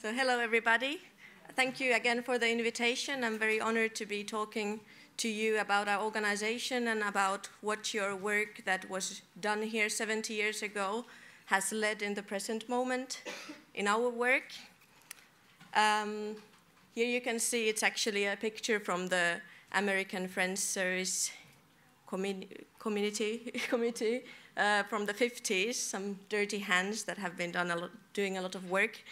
So hello, everybody. Thank you again for the invitation. I'm very honored to be talking to you about our organization and about what your work that was done here 70 years ago has led in the present moment in our work. Um, here you can see it's actually a picture from the American Friends Service Community Committee uh, from the 50s, some dirty hands that have been done a lot, doing a lot of work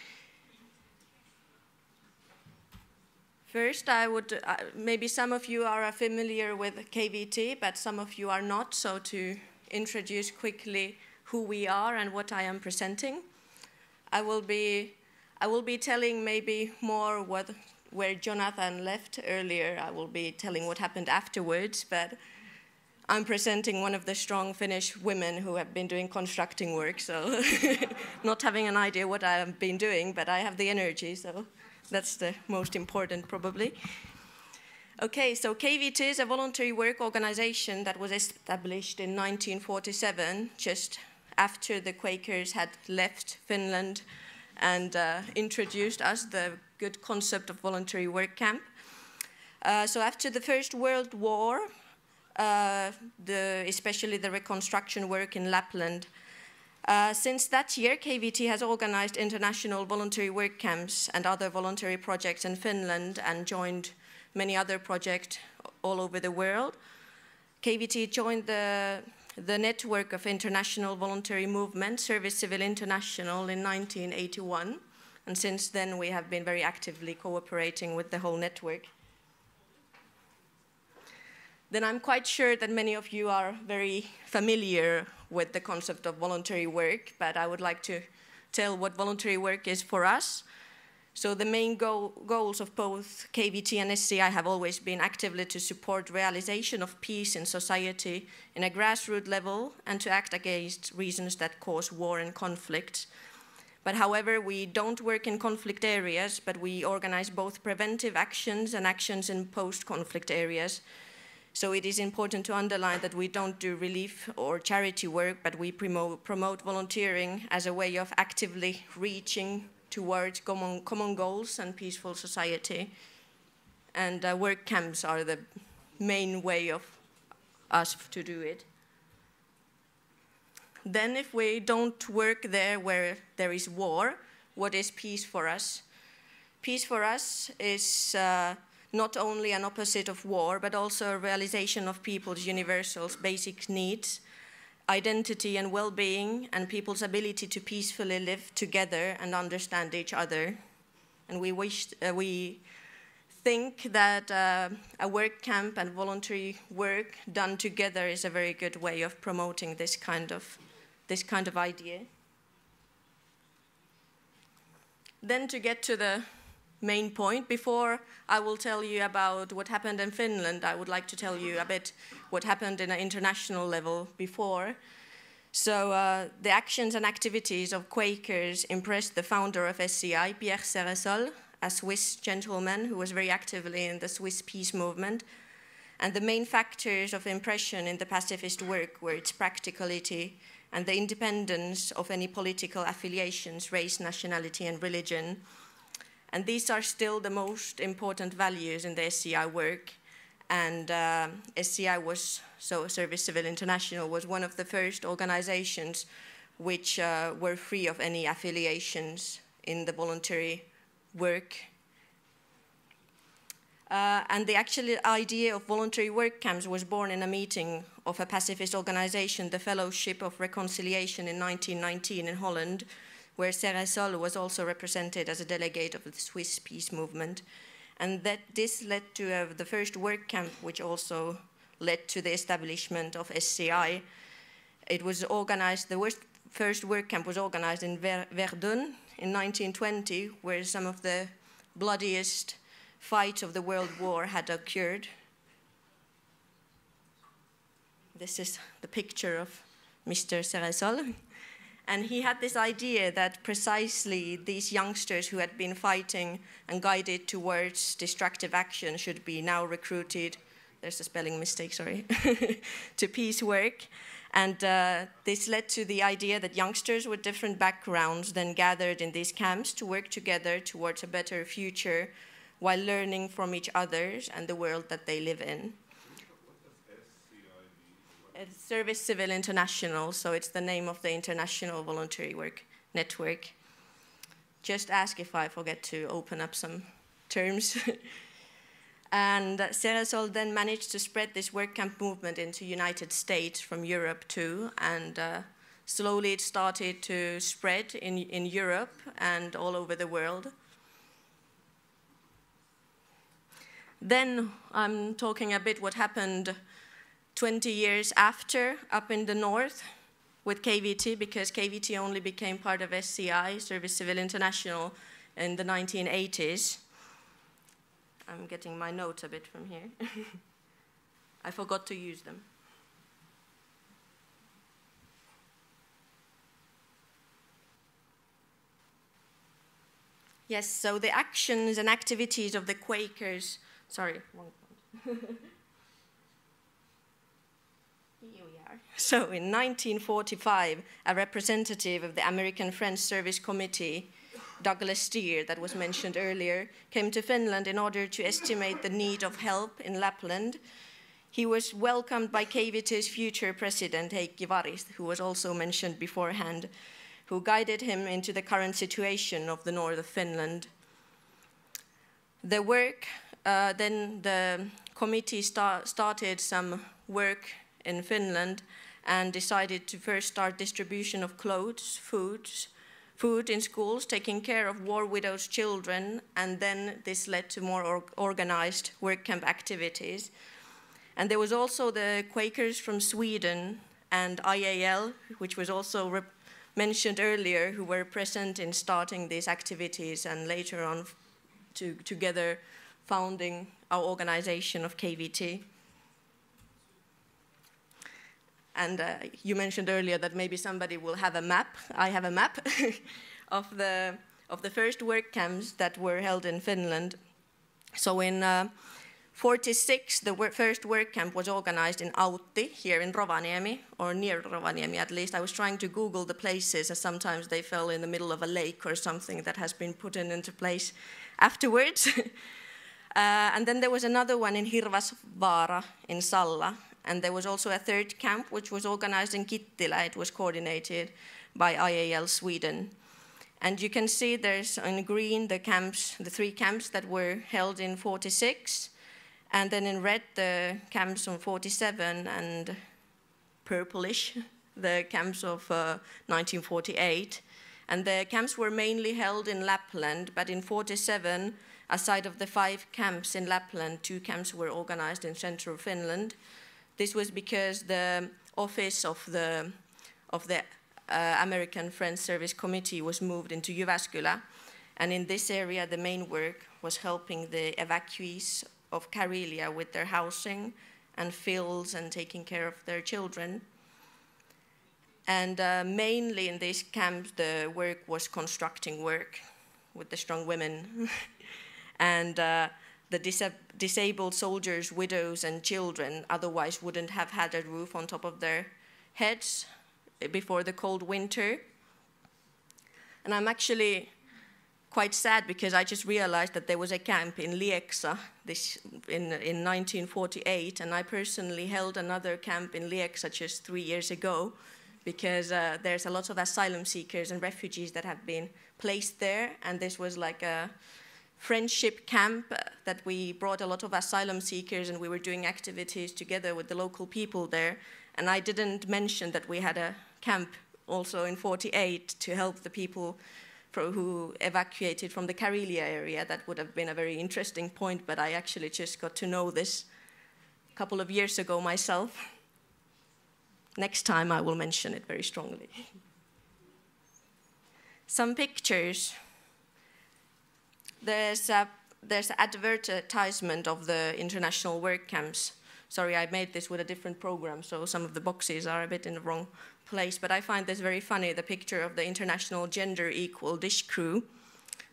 First, I would, uh, maybe some of you are familiar with KVT, but some of you are not, so to introduce quickly who we are and what I am presenting. I will be, I will be telling maybe more what, where Jonathan left earlier. I will be telling what happened afterwards, but I'm presenting one of the strong Finnish women who have been doing constructing work, so not having an idea what I have been doing, but I have the energy, so that's the most important, probably. Okay, so KVT is a voluntary work organization that was established in 1947, just after the Quakers had left Finland and uh, introduced us the good concept of voluntary work camp. Uh, so after the First World War, uh, the, especially the reconstruction work in Lapland uh, since that year, KVT has organized international voluntary work camps and other voluntary projects in Finland and joined many other projects all over the world. KVT joined the, the network of international voluntary movement, Service Civil International, in 1981. And since then, we have been very actively cooperating with the whole network. Then I'm quite sure that many of you are very familiar with the concept of voluntary work, but I would like to tell what voluntary work is for us. So the main go goals of both KVT and SCI have always been actively to support realization of peace in society in a grassroots level and to act against reasons that cause war and conflict. But however, we don't work in conflict areas, but we organize both preventive actions and actions in post-conflict areas so it is important to underline that we don't do relief or charity work, but we promote, promote volunteering as a way of actively reaching towards common, common goals and peaceful society. And uh, work camps are the main way of us to do it. Then if we don't work there where there is war, what is peace for us? Peace for us is uh, not only an opposite of war, but also a realization of people's universal basic needs, identity and well-being, and people's ability to peacefully live together and understand each other. And we wish uh, we think that uh, a work camp and voluntary work done together is a very good way of promoting this kind of this kind of idea. Then to get to the main point. Before I will tell you about what happened in Finland, I would like to tell you a bit what happened in an international level before. So uh, the actions and activities of Quakers impressed the founder of SCI, Pierre Cérésole, a Swiss gentleman who was very actively in the Swiss peace movement. And the main factors of impression in the pacifist work were its practicality and the independence of any political affiliations, race, nationality, and religion, and these are still the most important values in the SCI work. And uh, SCI was, so Service Civil International, was one of the first organizations which uh, were free of any affiliations in the voluntary work. Uh, and the actual idea of voluntary work camps was born in a meeting of a pacifist organization, the Fellowship of Reconciliation in 1919 in Holland, where Cérésole was also represented as a delegate of the Swiss peace movement. And that this led to uh, the first work camp, which also led to the establishment of SCI. It was organized, the worst, first work camp was organized in Ver, Verdun in 1920, where some of the bloodiest fights of the World War had occurred. This is the picture of Mr. Cérésole. And he had this idea that precisely these youngsters who had been fighting and guided towards destructive action should be now recruited, there's a spelling mistake, sorry, to peace work. And uh, this led to the idea that youngsters with different backgrounds then gathered in these camps to work together towards a better future while learning from each other and the world that they live in. Service Civil International, so it's the name of the International Voluntary Work Network. Just ask if I forget to open up some terms. and Cérésole then managed to spread this work camp movement into United States from Europe too, and uh, slowly it started to spread in, in Europe and all over the world. Then I'm talking a bit what happened 20 years after up in the north with KVT because KVT only became part of SCI, Service Civil International, in the 1980s. I'm getting my notes a bit from here. I forgot to use them. Yes, so the actions and activities of the Quakers, sorry, one point. So in 1945, a representative of the American Friends Service Committee, Douglas Steere, that was mentioned earlier, came to Finland in order to estimate the need of help in Lapland. He was welcomed by KVT's future president, Heikki Waris, who was also mentioned beforehand, who guided him into the current situation of the north of Finland. The work, uh, then the committee start, started some work in Finland and decided to first start distribution of clothes, foods, food in schools, taking care of war widows' children, and then this led to more or organized work camp activities. And there was also the Quakers from Sweden and IAL, which was also mentioned earlier, who were present in starting these activities and later on to, together founding our organization of KVT. And uh, you mentioned earlier that maybe somebody will have a map. I have a map of, the, of the first work camps that were held in Finland. So in uh, 46, the wor first work camp was organized in Autti, here in Rovaniemi, or near Rovaniemi at least. I was trying to Google the places, as sometimes they fell in the middle of a lake or something that has been put in into place afterwards. uh, and then there was another one in Hirvasvaara in Salla, and there was also a third camp, which was organized in Kittilä. It was coordinated by IAL Sweden. And you can see there's in green the camps, the three camps that were held in 46, and then in red the camps from 47 and purplish the camps of uh, 1948. And the camps were mainly held in Lapland, but in 47, aside of the five camps in Lapland, two camps were organized in central Finland. This was because the office of the, of the uh, American Friends Service Committee was moved into Jyväskylä. And in this area, the main work was helping the evacuees of Karelia with their housing and fields and taking care of their children. And uh, mainly in these camps, the work was constructing work with the strong women. and uh, the dis disabled soldiers, widows, and children otherwise wouldn't have had a roof on top of their heads before the cold winter. And I'm actually quite sad because I just realized that there was a camp in Lieksa this, in, in 1948, and I personally held another camp in Lieksa just three years ago because uh, there's a lot of asylum seekers and refugees that have been placed there, and this was like a friendship camp uh, that we brought a lot of asylum seekers and we were doing activities together with the local people there. And I didn't mention that we had a camp also in 48 to help the people who evacuated from the Karelia area. That would have been a very interesting point, but I actually just got to know this a couple of years ago myself. Next time I will mention it very strongly. Some pictures there's a there's advertisement of the international work camps. Sorry, I made this with a different program, so some of the boxes are a bit in the wrong place. But I find this very funny, the picture of the international gender equal dish crew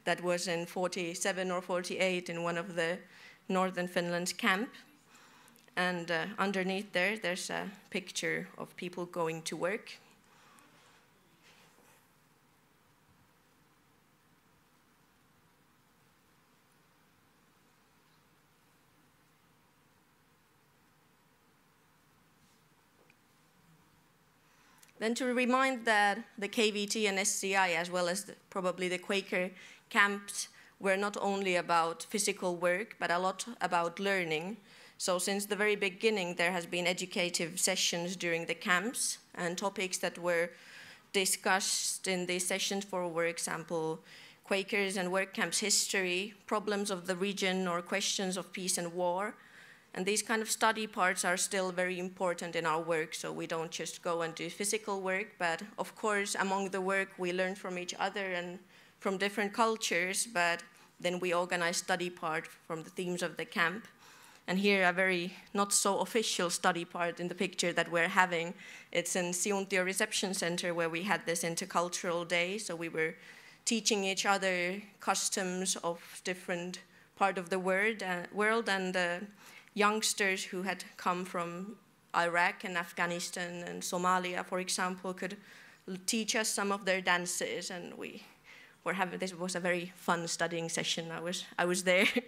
that was in 47 or 48 in one of the northern Finland camp. and uh, underneath there, there's a picture of people going to work. Then to remind that the KVT and SCI, as well as the, probably the Quaker camps, were not only about physical work, but a lot about learning. So since the very beginning, there has been educative sessions during the camps and topics that were discussed in these sessions for, for example, Quakers and work camps history, problems of the region or questions of peace and war. And these kind of study parts are still very important in our work, so we don't just go and do physical work, but of course, among the work, we learn from each other and from different cultures, but then we organize study part from the themes of the camp. And here, a very not so official study part in the picture that we're having. It's in Siuntio Reception Center where we had this intercultural day. So we were teaching each other customs of different part of the world, uh, world and uh, youngsters who had come from Iraq and Afghanistan and Somalia, for example, could teach us some of their dances, and we were having this was a very fun studying session. I was I was there.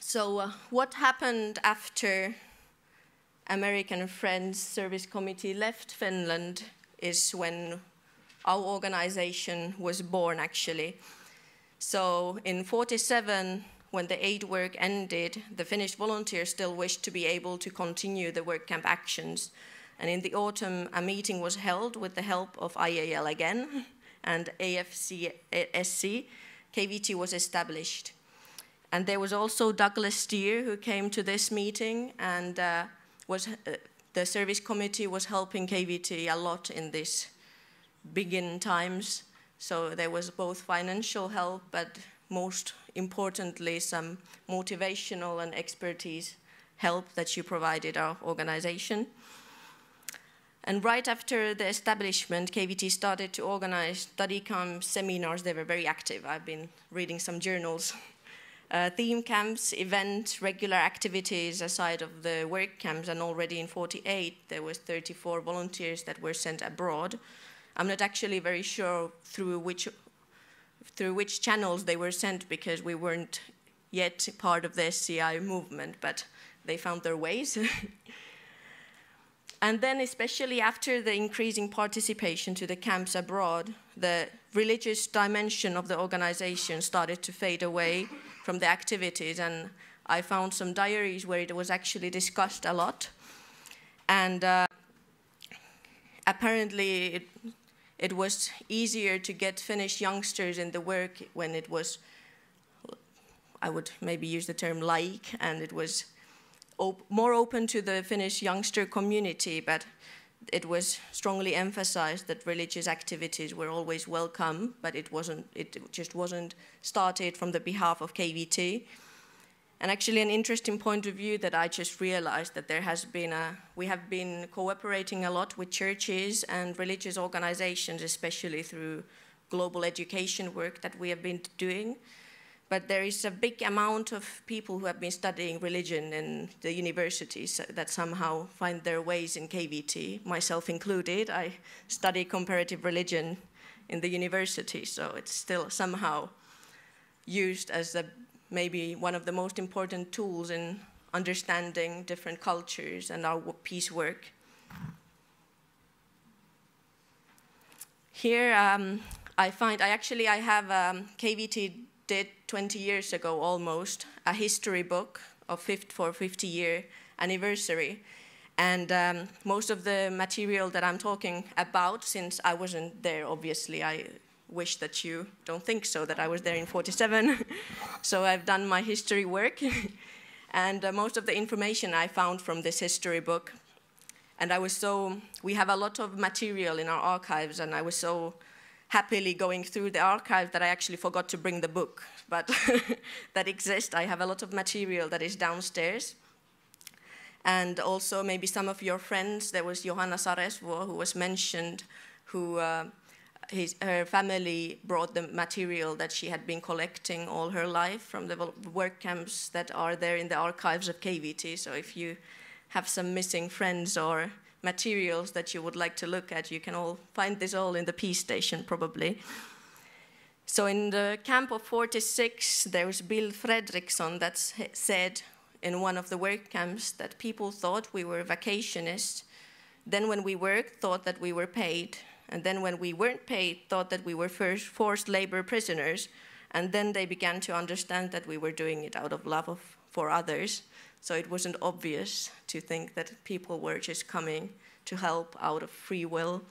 so, uh, what happened after American Friends Service Committee left Finland is when our organization was born, actually. So, in 47, when the aid work ended, the Finnish volunteers still wished to be able to continue the work camp actions. And in the autumn, a meeting was held with the help of IAL again and AFCSC. KVT was established. And there was also Douglas Steere who came to this meeting and uh, was, uh, the service committee was helping KVT a lot in these begin times. So there was both financial help, but most importantly, some motivational and expertise help that you provided our organization. And right after the establishment, KVT started to organize study camp seminars. They were very active. I've been reading some journals. Uh, theme camps, events, regular activities aside of the work camps, and already in 48 there was 34 volunteers that were sent abroad. I'm not actually very sure through which through which channels they were sent because we weren't yet part of the SCI movement, but they found their ways. and then, especially after the increasing participation to the camps abroad, the religious dimension of the organization started to fade away from the activities. And I found some diaries where it was actually discussed a lot. And uh, apparently, it, it was easier to get Finnish youngsters in the work when it was, I would maybe use the term like, and it was op more open to the Finnish youngster community, but it was strongly emphasized that religious activities were always welcome, but it wasn't. It just wasn't started from the behalf of KVT. And actually, an interesting point of view that I just realized that there has been a, we have been cooperating a lot with churches and religious organizations, especially through global education work that we have been doing. But there is a big amount of people who have been studying religion in the universities that somehow find their ways in KVT, myself included. I study comparative religion in the university, so it's still somehow used as a maybe one of the most important tools in understanding different cultures and our peace work. Here um, I find, I actually, I have, um, KVT did 20 years ago almost, a history book of 50, for 50 year anniversary. And um, most of the material that I'm talking about, since I wasn't there, obviously, I wish that you don't think so, that I was there in 47. so I've done my history work. and uh, most of the information I found from this history book. And I was so, we have a lot of material in our archives, and I was so happily going through the archive that I actually forgot to bring the book. But that exists. I have a lot of material that is downstairs. And also, maybe some of your friends, there was Johanna Saresvuo, who was mentioned, who uh, his, her family brought the material that she had been collecting all her life from the work camps that are there in the archives of KVT. So if you have some missing friends or materials that you would like to look at, you can all find this all in the peace station probably. So in the camp of 46, there was Bill Fredriksson that said in one of the work camps that people thought we were vacationists. Then when we worked, thought that we were paid. And then when we weren't paid, thought that we were forced labor prisoners. And then they began to understand that we were doing it out of love of, for others. So it wasn't obvious to think that people were just coming to help out of free will.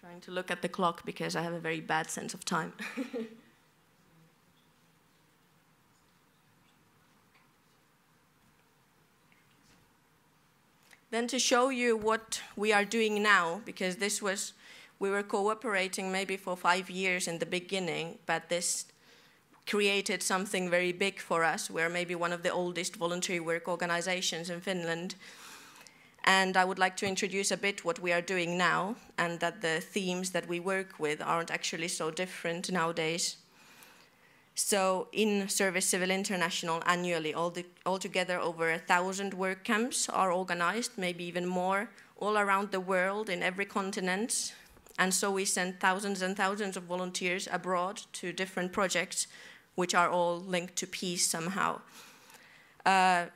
Trying to look at the clock because I have a very bad sense of time. then to show you what we are doing now, because this was, we were cooperating maybe for five years in the beginning, but this created something very big for us. We're maybe one of the oldest voluntary work organizations in Finland. And I would like to introduce a bit what we are doing now, and that the themes that we work with aren't actually so different nowadays. So, in Service Civil International, annually, all the, altogether over a thousand work camps are organized, maybe even more, all around the world in every continent. And so, we send thousands and thousands of volunteers abroad to different projects, which are all linked to peace somehow. Uh,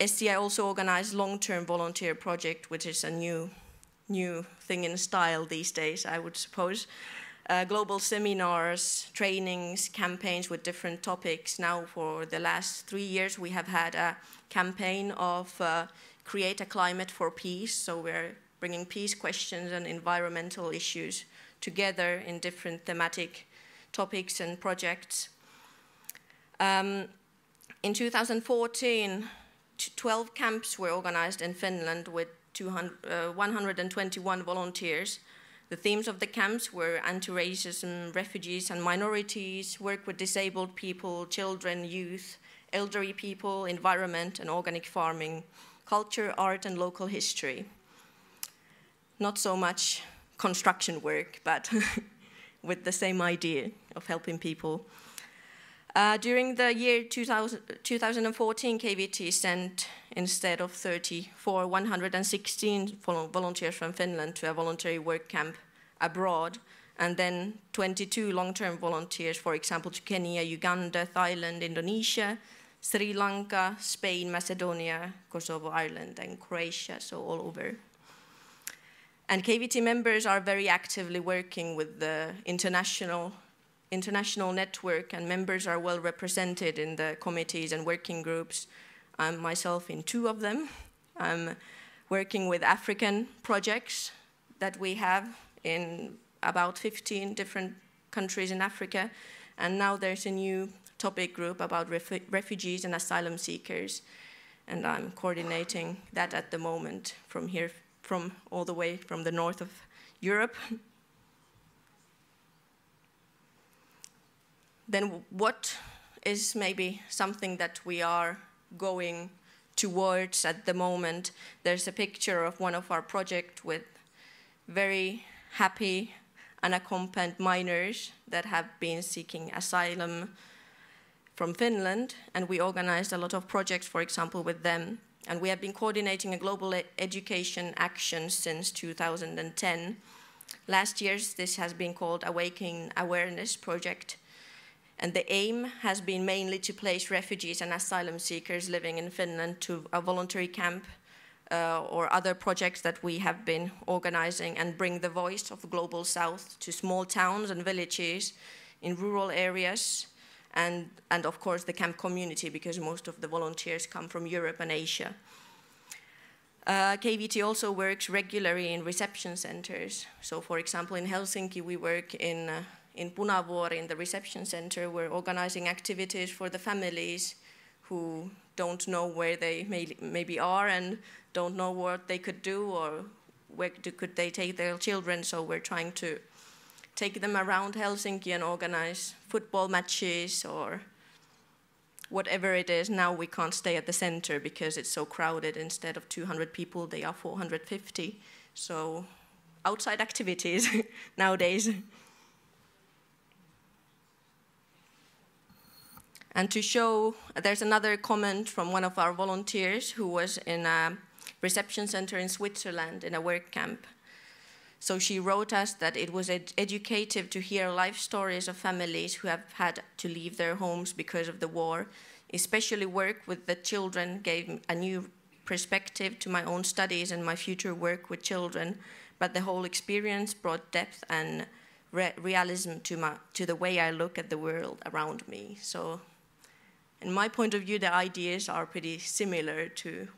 SCI also organized long-term volunteer project, which is a new, new thing in style these days, I would suppose. Uh, global seminars, trainings, campaigns with different topics. Now, for the last three years, we have had a campaign of uh, create a climate for peace. So we're bringing peace questions and environmental issues together in different thematic topics and projects. Um, in 2014, 12 camps were organized in Finland with 200, uh, 121 volunteers. The themes of the camps were anti-racism, refugees and minorities, work with disabled people, children, youth, elderly people, environment and organic farming, culture, art and local history. Not so much construction work, but with the same idea of helping people. Uh, during the year 2000, 2014, KVT sent, instead of 34, 116 volunteers from Finland to a voluntary work camp abroad, and then 22 long-term volunteers, for example, to Kenya, Uganda, Thailand, Indonesia, Sri Lanka, Spain, Macedonia, Kosovo, Ireland, and Croatia, so all over. And KVT members are very actively working with the international international network and members are well represented in the committees and working groups. I'm myself in two of them. I'm working with African projects that we have in about 15 different countries in Africa. And now there's a new topic group about ref refugees and asylum seekers. And I'm coordinating that at the moment from here, from all the way from the north of Europe then what is maybe something that we are going towards at the moment? There's a picture of one of our projects with very happy unaccompanied minors that have been seeking asylum from Finland, and we organized a lot of projects, for example, with them. And we have been coordinating a global education action since 2010. Last year, this has been called Awakening Awareness Project, and the aim has been mainly to place refugees and asylum seekers living in Finland to a voluntary camp uh, or other projects that we have been organizing and bring the voice of the Global South to small towns and villages in rural areas and, and of course the camp community because most of the volunteers come from Europe and Asia. Uh, KVT also works regularly in reception centers. So for example, in Helsinki, we work in uh, in Punavuori, in the reception center, we're organizing activities for the families who don't know where they may, maybe are and don't know what they could do or where do, could they take their children. So we're trying to take them around Helsinki and organize football matches or whatever it is, now we can't stay at the center because it's so crowded. Instead of 200 people, they are 450. So outside activities nowadays. And to show, uh, there's another comment from one of our volunteers who was in a reception center in Switzerland in a work camp. So she wrote us that it was ed educative to hear life stories of families who have had to leave their homes because of the war. Especially work with the children gave a new perspective to my own studies and my future work with children, but the whole experience brought depth and re realism to, my, to the way I look at the world around me. So in my point of view, the ideas are pretty similar to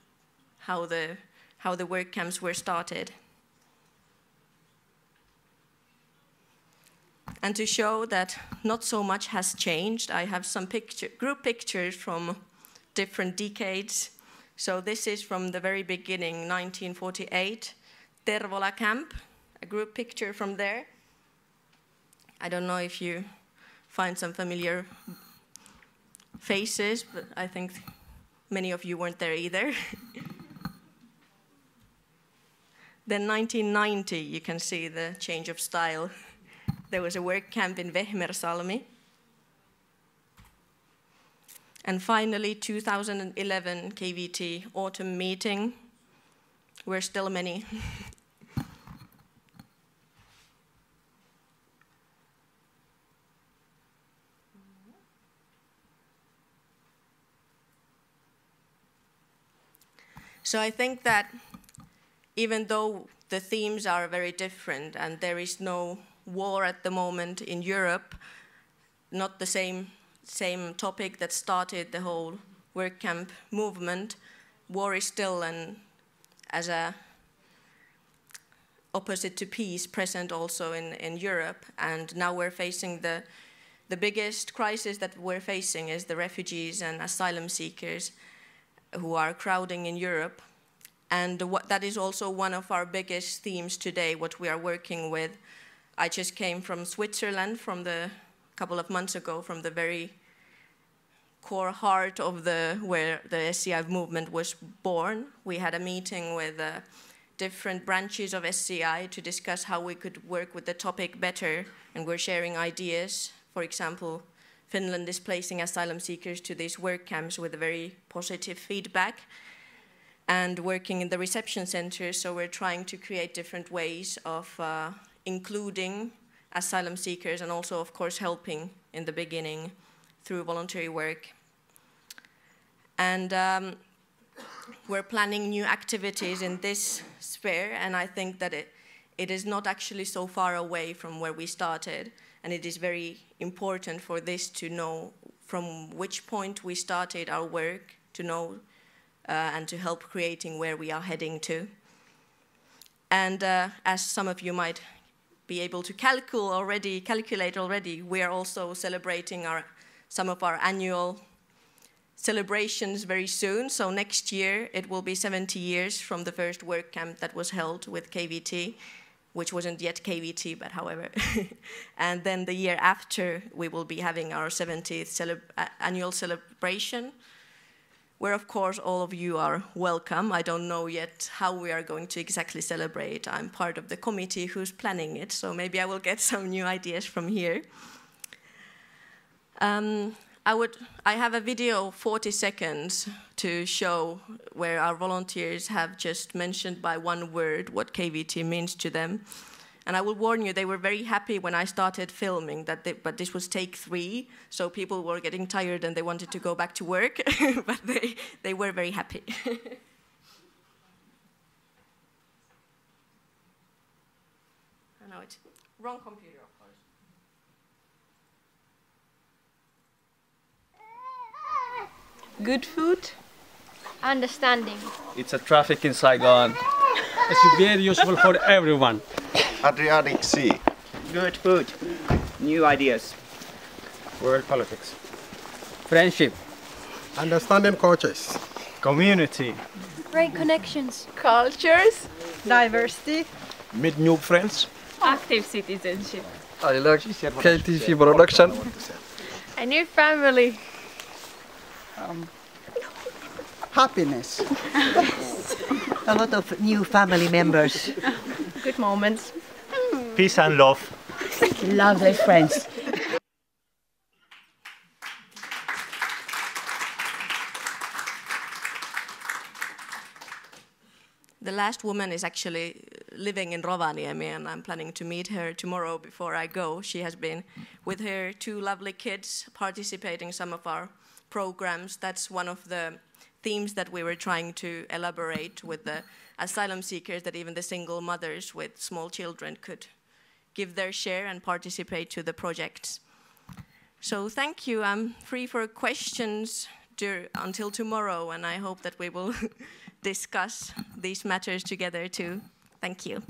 how the, how the work camps were started. And to show that not so much has changed, I have some picture, group pictures from different decades. So this is from the very beginning, 1948, Tervola camp, a group picture from there. I don't know if you find some familiar faces, but I think many of you weren't there either. then 1990, you can see the change of style. There was a work camp in Vehmersalmi. And finally, 2011 KVT autumn meeting. We're still many. So I think that even though the themes are very different and there is no war at the moment in Europe, not the same, same topic that started the whole work camp movement, war is still an, as a opposite to peace present also in, in Europe. And now we're facing the, the biggest crisis that we're facing is the refugees and asylum seekers who are crowding in Europe. And what, that is also one of our biggest themes today, what we are working with. I just came from Switzerland from the couple of months ago, from the very core heart of the where the SCI movement was born. We had a meeting with uh, different branches of SCI to discuss how we could work with the topic better, and we're sharing ideas. For example, Finland is placing asylum seekers to these work camps with very positive feedback and working in the reception center. So we're trying to create different ways of uh, including asylum seekers and also, of course, helping in the beginning through voluntary work. And um, we're planning new activities in this sphere, and I think that it, it is not actually so far away from where we started, and it is very important for this to know from which point we started our work, to know uh, and to help creating where we are heading to. And uh, as some of you might be able to calculate already, calculate already, we are also celebrating our, some of our annual celebrations very soon. So next year it will be 70 years from the first work camp that was held with KVT, which wasn't yet KVT, but however. and then the year after we will be having our 70th cele annual celebration where of course all of you are welcome. I don't know yet how we are going to exactly celebrate. I'm part of the committee who's planning it, so maybe I will get some new ideas from here. Um, I, would, I have a video, 40 seconds, to show where our volunteers have just mentioned by one word what KVT means to them. And I will warn you, they were very happy when I started filming, that they, but this was take three, so people were getting tired and they wanted to go back to work, but they, they were very happy. I know it's wrong computer, of course. Good food. Understanding. It's a traffic in Saigon. It's very useful for everyone. Adriatic Sea. Good food. New ideas. World politics. Friendship. Understanding cultures. Community. Great connections. Cultures. Diversity. Meet new friends. Active citizenship. I like KTV production. A new family. Um, happiness. A lot of new family members. Good moments. Peace and love. Lovely friends. The last woman is actually living in Rovaniemi, and I'm planning to meet her tomorrow before I go. She has been with her two lovely kids participating some of our programs. That's one of the themes that we were trying to elaborate with the asylum seekers, that even the single mothers with small children could give their share and participate to the projects. So thank you. I'm free for questions until tomorrow, and I hope that we will discuss these matters together too. Thank you.